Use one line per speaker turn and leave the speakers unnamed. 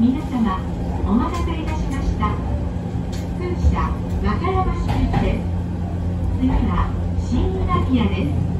皆様お待たせいたしました。風車和歌山市です。次は新浦宮です。